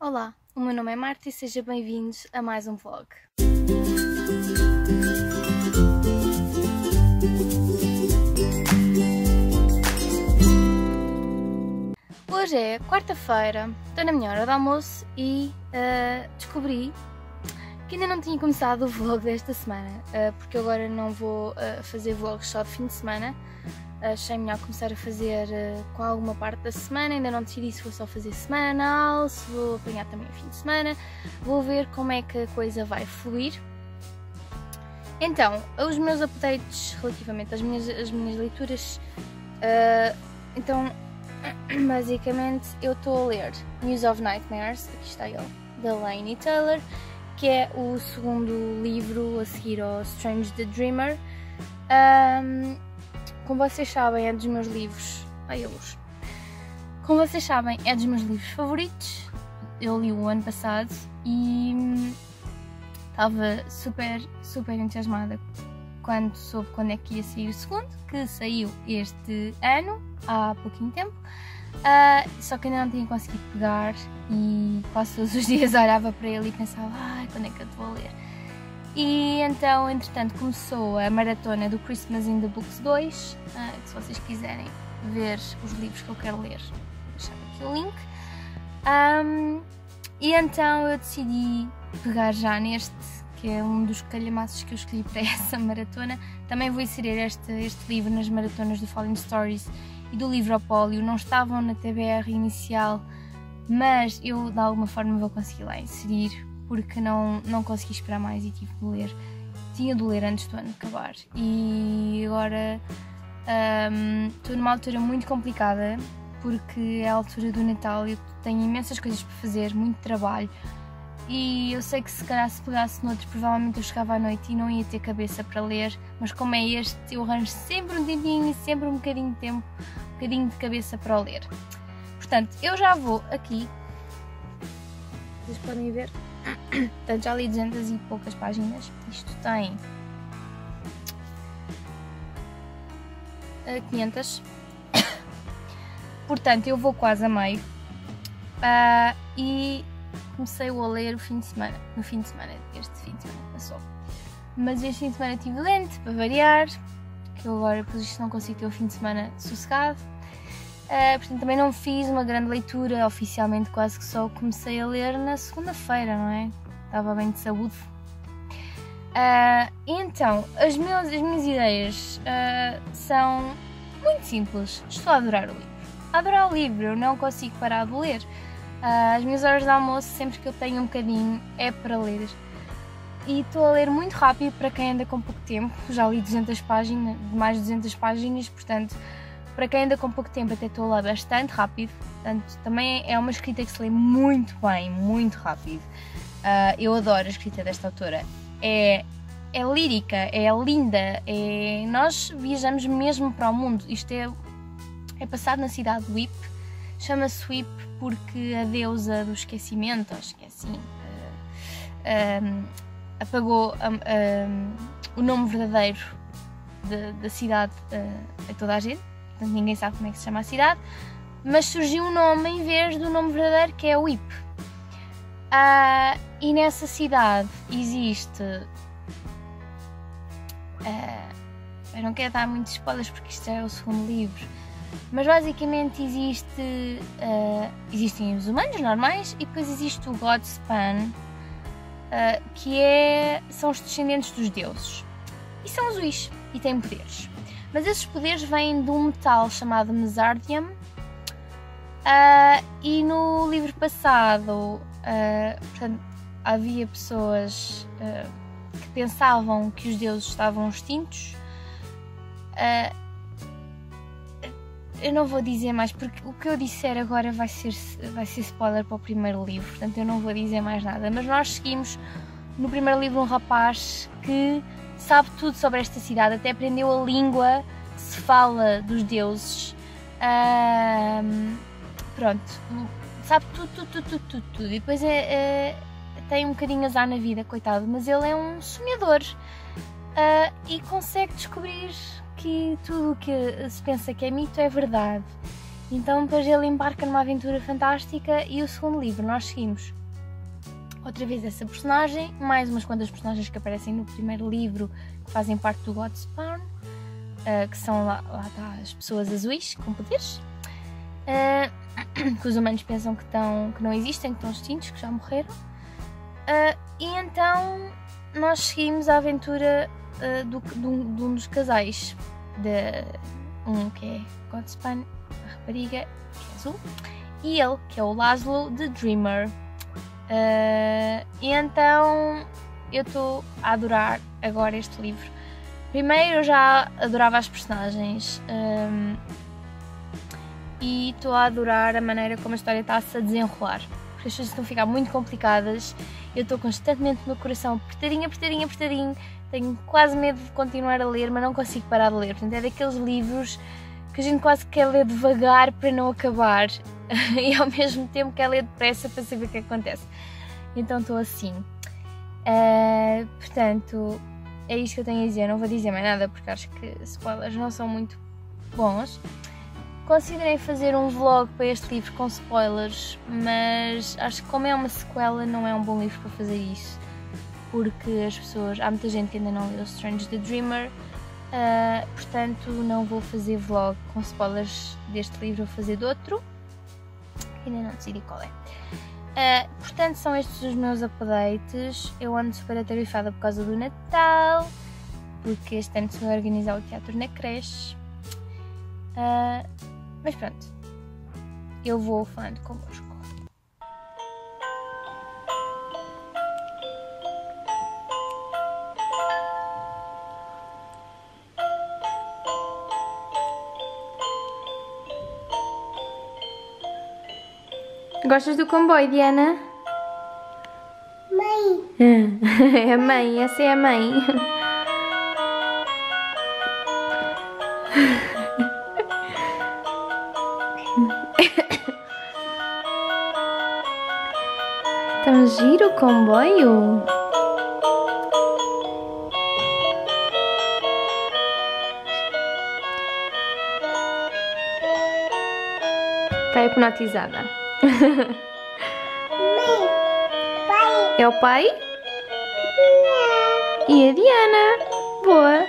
Olá, o meu nome é Marta e sejam bem-vindos a mais um vlog. Hoje é quarta-feira, estou na minha hora de almoço e uh, descobri que ainda não tinha começado o vlog desta semana, uh, porque agora não vou uh, fazer vlogs só de fim de semana, achei melhor começar a fazer uh, com alguma parte da semana, ainda não decidi se vou só fazer semanal, se vou apanhar também o fim de semana, vou ver como é que a coisa vai fluir. Então, os meus updates relativamente às minhas, às minhas leituras, uh, então, basicamente eu estou a ler News of Nightmares, aqui está ele, da Lainey Taylor, que é o segundo livro a seguir ao Strange the Dreamer. Um, como vocês sabem, é dos meus livros. Ai, a luz. Como vocês sabem, é dos meus livros favoritos. Eu li o ano passado e estava super, super entusiasmada quando soube quando é que ia sair o segundo, que saiu este ano, há pouquinho tempo. Uh, só que ainda não tinha conseguido pegar e quase todos os dias olhava para ele e pensava, ai, quando é que eu te vou ler? E então, entretanto, começou a maratona do Christmas in the Books 2, uh, ah, que se vocês quiserem ver os livros que eu quero ler, vou deixar aqui o link. Um, e então eu decidi pegar já neste, que é um dos calhamaços que eu escolhi para essa maratona. Também vou inserir este, este livro nas maratonas do Falling Stories e do livro Apólio. Não estavam na TBR inicial, mas eu de alguma forma vou conseguir lá inserir porque não, não consegui esperar mais e tive de ler. Tinha de ler antes do ano acabar. E agora estou um, numa altura muito complicada porque é a altura do Natal e eu tenho imensas coisas para fazer, muito trabalho. E eu sei que se calhar se pegasse noutro, provavelmente eu chegava à noite e não ia ter cabeça para ler, mas como é este, eu arranjo sempre um tempinho e sempre um bocadinho de tempo, um bocadinho de cabeça para ler. Portanto, eu já vou aqui. Vocês podem ver Portanto, já li 200 e poucas páginas. Isto tem 500. Portanto, eu vou quase a meio. Uh, e comecei a ler o fim de semana. No fim de semana, este fim de semana passou. Mas este fim de semana tive lente, para variar. Que eu agora, por isso, não consigo ter o fim de semana sossegado. Uh, portanto, também não fiz uma grande leitura, oficialmente quase que só comecei a ler na segunda-feira, não é? Estava bem de saúde. Uh, então, as, as minhas ideias uh, são muito simples. Estou a adorar o livro. Adorar o livro, eu não consigo parar de ler. as minhas horas de almoço, sempre que eu tenho um bocadinho, é para ler. E estou a ler muito rápido para quem anda com pouco tempo. Já li 200 páginas, mais de 200 páginas, portanto para quem anda com pouco tempo, até estou a ler bastante rápido. Portanto, também é uma escrita que se lê muito bem, muito rápido. Uh, eu adoro a escrita desta autora. É, é lírica, é linda, é... nós viajamos mesmo para o mundo. Isto é, é passado na cidade de Whip. Chama-se Whip porque a deusa do esquecimento, acho que é assim, uh, apagou o nome verdadeiro de, da cidade uh, a toda a gente portanto ninguém sabe como é que se chama a cidade, mas surgiu um nome em vez do nome verdadeiro que é o IP. Uh, e nessa cidade existe. Uh, eu não quero dar muitos spoilers porque isto é o segundo livro, mas basicamente existe, uh, existem os humanos normais e depois existe o Godspan, uh, que é, são os descendentes dos deuses. E são azuis e têm poderes. Mas esses poderes vêm de um metal chamado Mesardium. Uh, e no livro passado, uh, portanto, havia pessoas uh, que pensavam que os deuses estavam extintos. eu não vou dizer mais, porque o que eu disser agora vai ser, vai ser spoiler para o primeiro livro, portanto eu não vou dizer mais nada. Mas nós seguimos no primeiro livro um rapaz que sabe tudo sobre esta cidade, até aprendeu a língua que se fala dos deuses. Um, pronto, sabe tudo, tudo, tudo, tudo, tudo, tudo. E depois é, é, tem um bocadinho azar na vida, coitado, mas ele é um sonhador uh, e consegue descobrir que tudo o que se pensa que é mito é verdade. Então depois ele embarca numa aventura fantástica e o segundo livro nós seguimos outra vez essa personagem, mais umas quantas personagens que aparecem no primeiro livro que fazem parte do Godspawn, uh, que são lá, lá tá, as pessoas azuis com poderes, uh, que os humanos pensam que, estão, que não existem, que estão extintos, que já morreram. Uh, e então nós seguimos a aventura do, de, um, de um dos casais, de um que é Godspawn, a rapariga que é azul, e ele que é o Laszlo de Dreamer. Uh, e então eu estou a adorar agora este livro. Primeiro eu já adorava as personagens um, e estou a adorar a maneira como a história está-se a desenrolar. Porque as coisas estão a ficar muito complicadas. Eu estou constantemente no coração apertadinho, apertadinho, apertadinho. Tenho quase medo de continuar a ler, mas não consigo parar de ler. Portanto, é daqueles livros que a gente quase quer ler devagar para não acabar e ao mesmo tempo quer ler depressa para saber o que acontece. Então estou assim. Uh, portanto, é isto que eu tenho a dizer. Não vou dizer mais nada porque acho que spoilers não são muito bons. Considerei fazer um vlog para este livro com spoilers, mas acho que como é uma sequela não é um bom livro para fazer isso. Porque as pessoas. Há muita gente que ainda não leu Strange the Dreamer. Uh, portanto, não vou fazer vlog com spoilers deste livro, vou fazer de outro. Ainda não decidi qual é. Uh, portanto, são estes os meus updates. Eu ando super atarefada por causa do Natal, porque este ano se vai organizar o teatro na creche. Uh, mas pronto, eu vou falando convosco. Gostas do comboio, Diana? Mãe. É a mãe, essa é a mãe. Tão giro o comboio. Está hipnotizada. Mãe, pai. É o pai? E a Diana. Boa.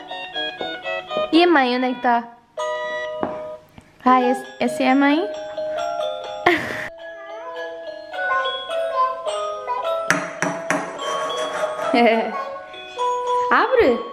E a mãe, onde é que está? Ah, essa é a mãe? Abre!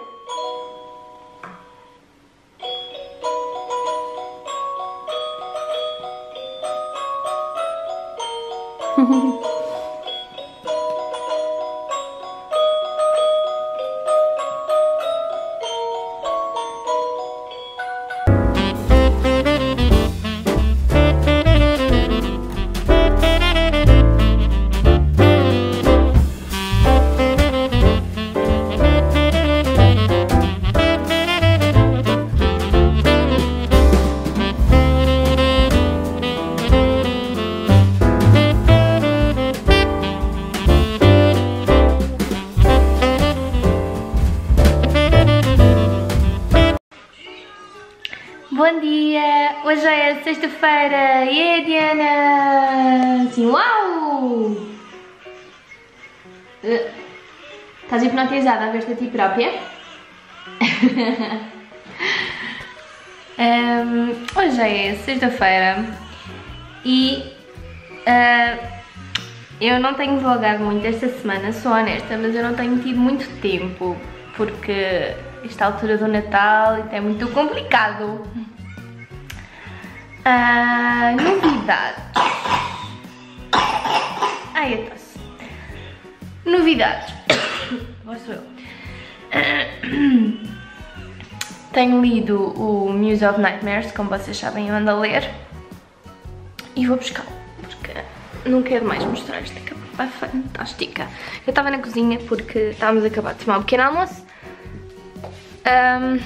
Hipnotizada a ver-te a ti própria? um, hoje é sexta-feira e uh, eu não tenho vlogado muito esta semana, sou honesta, mas eu não tenho tido muito tempo porque esta altura do Natal é muito complicado. Uh, novidades. Ai, eu tosse. Novidades. Agora sou eu. Tenho lido o Muse of Nightmares, como vocês sabem, eu ando a ler. E vou buscá-lo, porque não quero mais mostrar esta capa fantástica. Eu estava na cozinha porque estávamos a acabar de tomar um pequeno almoço. Um,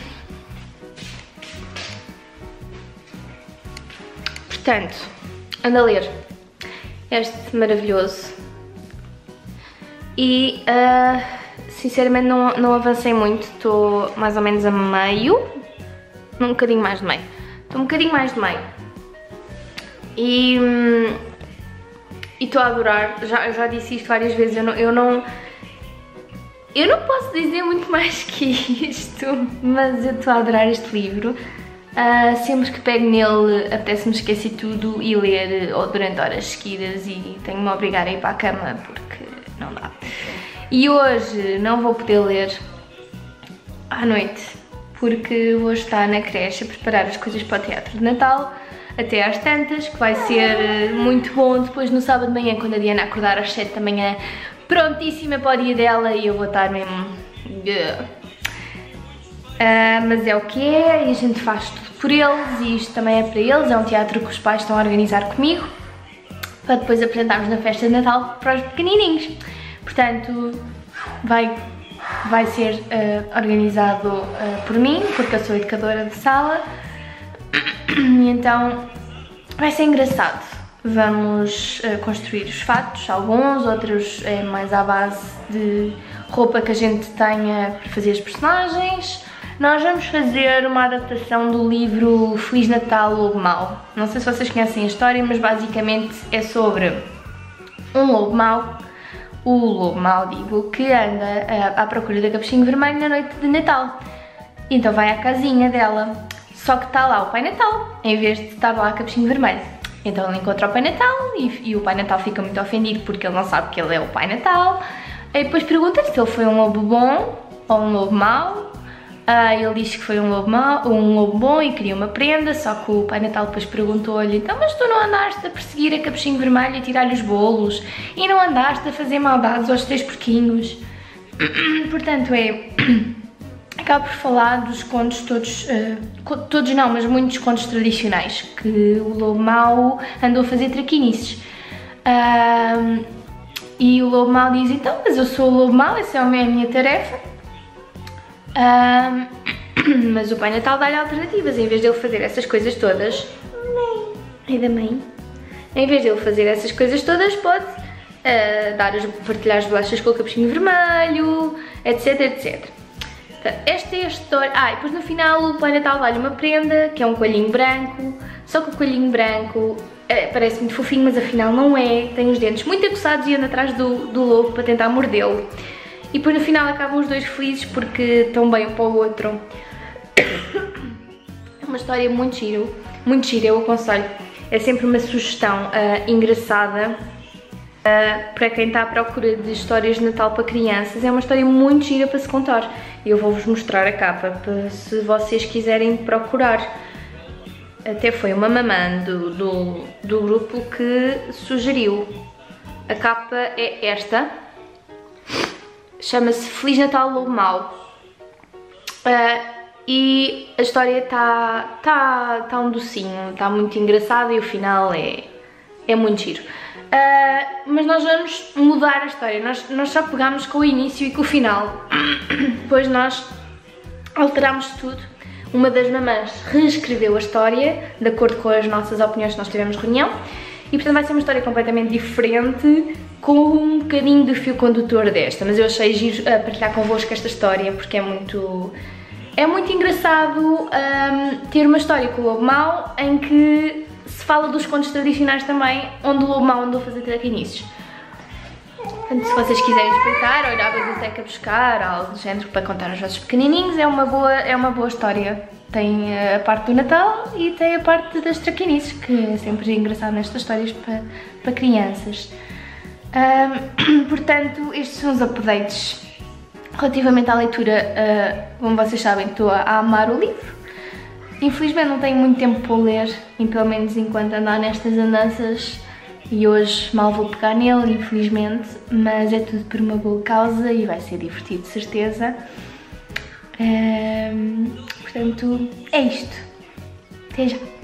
Portanto, ando a ler este maravilhoso e uh, sinceramente não, não avancei muito, estou mais ou menos a meio, um bocadinho mais de meio, estou um bocadinho mais de meio. E hum, estou a adorar, já, eu já disse isto várias vezes, eu não, eu não eu não posso dizer muito mais que isto, mas eu estou a adorar este livro. Uh, sempre que pego nele apetece-me esquecer tudo e ler durante horas seguidas e tenho-me a obrigar a ir para a cama porque não dá. E hoje não vou poder ler à noite porque vou estar na creche a preparar as coisas para o teatro de Natal até às tantas, que vai ser muito bom depois no sábado de manhã quando a Diana acordar às 7 da manhã prontíssima para o dia dela e eu vou estar mesmo... Uh, mas é o que é e a gente faz tudo por eles e isto também é para eles, é um teatro que os pais estão a organizar comigo para depois apresentarmos na festa de Natal para os pequenininhos. Portanto, vai, vai ser uh, organizado uh, por mim, porque eu sou educadora de sala e então vai ser engraçado. Vamos uh, construir os fatos, alguns, outros é mais à base de roupa que a gente tenha para fazer as personagens. Nós vamos fazer uma adaptação do livro Feliz Natal Lobo Mau. Não sei se vocês conhecem a história, mas basicamente é sobre um lobo mau, o lobo mau, digo, que anda uh, à procura da capuchinho vermelho na noite de Natal. Então vai à casinha dela, só que está lá o Pai Natal, em vez de estar lá a capuchinho vermelho. Então ele encontra o Pai Natal e, e, o Pai Natal fica muito ofendido porque ele não sabe que ele é o Pai Natal. E depois pergunta se ele foi um lobo bom ou um lobo mau. Ah, ele diz que foi um lobo, mau, um lobo bom e queria uma prenda, só que o Pai Natal depois perguntou-lhe então mas tu não andaste a perseguir a Capuchinho Vermelho e tirar-lhe os bolos? E não andaste a fazer maldades aos teus porquinhos? Portanto é acaba por falar dos contos todos, uh, todos não, mas muitos contos tradicionais, que o lobo mau andou a fazer traquinices. Uh, e o lobo mau diz, então, mas eu sou o lobo mau, essa é a minha tarefa. Uh, mas o Pai Natal dá-lhe alternativas, em vez de ele fazer essas coisas todas... Mãe. É da mãe. Em vez de ele fazer essas coisas todas, pode uh, dar as, partilhar as bolachas com o capuchinho vermelho, etc, etc. Esta é a história... Ah, e depois no final o Pai Natal dá-lhe uma prenda, que é um coelhinho branco, só que o coelhinho branco é, parece muito fofinho, mas afinal não é, tem os dentes muito aguçados e anda atrás do, do lobo para tentar mordê-lo. E depois no final acabam os dois felizes porque estão bem um para o outro. É uma história muito giro, muito gira, eu aconselho. É sempre uma sugestão uh, engraçada Uh, para quem está à procura de histórias de Natal para crianças, é uma história muito gira para se contar. Eu vou-vos mostrar a capa para se vocês quiserem procurar. Até foi uma mamã do, do, do grupo que sugeriu. A capa é esta. Chama-se Feliz Natal Lobo Mau. Uh, e a história está tá, tá um docinho, está muito engraçada e o final é, é muito giro. Uh, mas nós vamos mudar a história, nós, nós só pegamos com o início e com o final. Depois nós alteramos tudo. Uma das mamãs reescreveu a história de acordo com as nossas opiniões que nós tivemos reunião e portanto vai ser uma história completamente diferente com um bocadinho do fio condutor desta, mas eu achei giro uh, partilhar convosco esta história porque é muito... É muito engraçado um, ter uma história com o Lobo Mau em que se fala dos contos tradicionais também, onde o lobo mau andou a fazer traquinices. Portanto, se vocês quiserem espreitar ou ir à biblioteca buscar algo do género para contar aos vossos pequenininhos, é uma boa, é uma boa história. Tem a parte do Natal e tem a parte das traquinices, que é sempre engraçado nestas histórias para, para crianças. Um, portanto, estes são os updates relativamente à leitura. Uh, como vocês sabem, estou a amar o livro. Infelizmente não tenho muito tempo para ler, e pelo menos enquanto andar nestas andanças e hoje mal vou pegar nele, infelizmente, mas é tudo por uma boa causa e vai ser divertido, certeza. Portanto, é isto. Até já!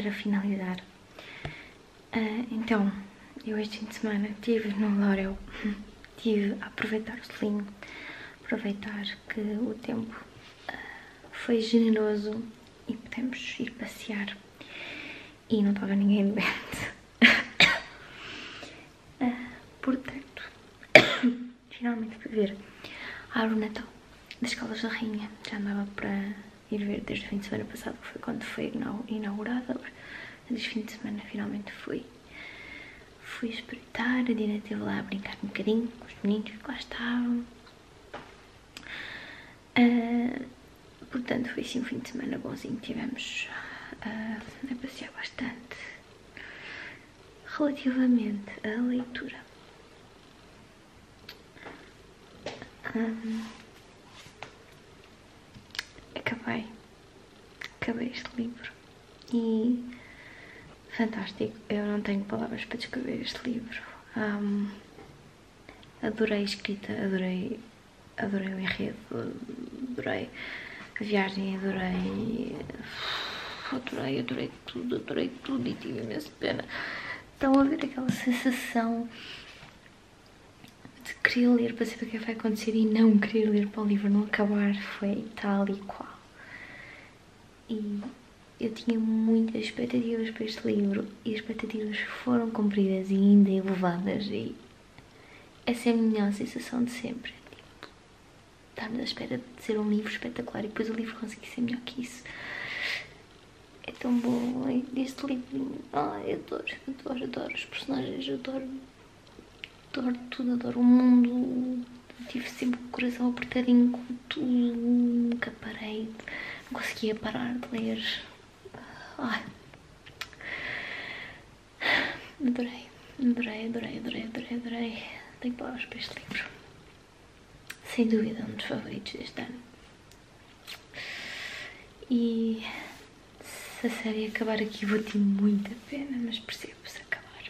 Para finalizar. Uh, então, eu este fim de semana estive no L'Oréal, estive a aproveitar o selinho, aproveitar que o tempo uh, foi generoso e podemos ir passear e não estava ninguém doente. uh, portanto, finalmente fui ver a árvore Natal das Caldas da Rainha. Já andava para ir ver desde o fim de semana passado, que foi quando foi inaugurada. Desde o fim de semana finalmente fui. Fui espreitar, a Dina esteve lá a brincar um bocadinho com os meninos que lá estavam. Uh, portanto, foi sim um fim de semana bonzinho. Tivemos uh, a passear bastante. Relativamente à leitura. Um, acabei. Acabei este livro. E fantástico. Eu não tenho palavras para descrever este livro. Um, adorei a escrita, adorei, adorei o enredo, adorei a viagem, adorei. Adorei, adorei tudo, adorei tudo e tive imensa pena. Estão a ver aquela sensação de querer ler para saber o que é vai acontecer e não querer ler para o livro não acabar. Foi tal e qual. E eu tinha muitas expectativas para este livro e as expectativas foram cumpridas e ainda elevadas e essa é a minha sensação de sempre. Tipo, estarmos à espera de ser um livro espetacular e depois o livro conseguir ser melhor que isso. É tão bom este livro. Ai, adoro, adoro, adoro os personagens, adoro, adoro tudo, adoro o mundo. Tive sempre o coração apertadinho com tudo, nunca parei não conseguia parar de ler. Ai. Adorei, adorei, adorei, adorei, adorei, adorei. Tenho palavras para este livro. Sem dúvida, um dos favoritos deste ano. E se a série acabar aqui, vou ter muita pena, mas percebo-se acabar.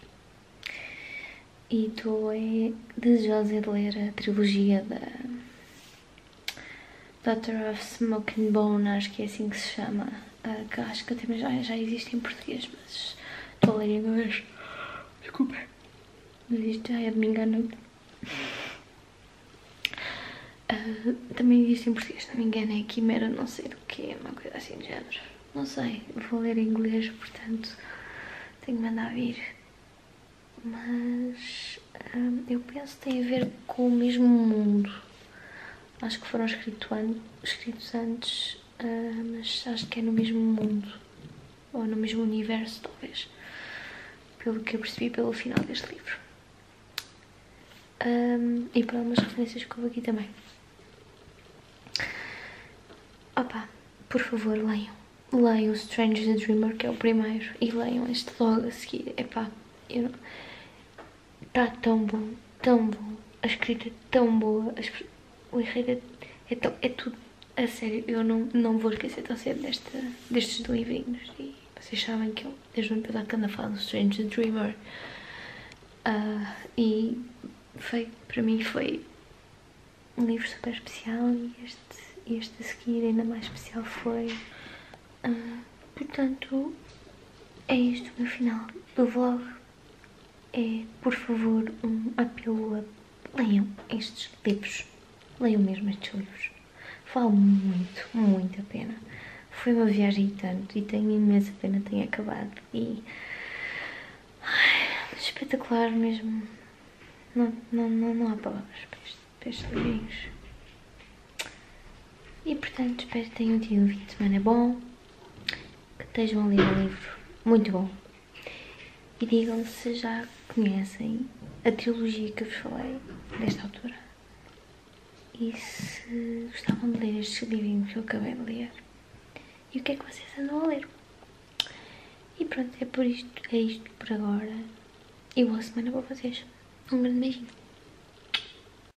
E estou é desejosa de ler a trilogia da Daughter of Smoke and Bone, acho que é assim que se chama. Uh, que acho que até já, já existe em português, mas estou a ler em inglês. Desculpa. Mas isto já é domingo à noite. Uh, também existe em português, não me engano, é Quimera, não sei do que, uma coisa assim de género. Não sei, vou ler em inglês, portanto tenho que mandar vir. Mas uh, eu penso que tem a ver com o mesmo mundo acho que foram escrito an escritos antes, uh, mas acho que é no mesmo mundo, ou no mesmo universo, talvez, pelo que eu percebi pelo final deste livro. Um, e para algumas referências que houve aqui também. Opa, por favor, leiam. Leiam Strange the Dreamer, que é o primeiro, e leiam este logo a seguir. Epá, eu não... Está tão bom, tão bom. A escrita é tão boa, o enredo é, é, tão, é tudo a sério, eu não, não vou esquecer tão cedo desta, destes livrinhos. E vocês sabem que eu desde o ano passado que ando a falar do Strange Dreamer. Uh, e foi, para mim foi um livro super especial e este, este a seguir ainda mais especial foi uh, portanto é isto o meu final do vlog. É por favor um apelo a leiam estes livros leiam mesmo estes livros. Vale muito, muito a pena. Foi uma viagem e tanto e tenho imensa pena tenha acabado. E. Ai, espetacular mesmo. Não, não, não, não há palavras para, este, para estes livrinhos. E portanto, espero que tenham tido um fim de semana bom. Que estejam a ler um livro muito bom. E digam se já conhecem a trilogia que vos falei desta altura e se gostavam de ler estes livrinhos que eu acabei de ler e o que é que vocês andam a ler. E pronto, é por isto, é isto por agora e boa semana para vocês. Um grande beijinho.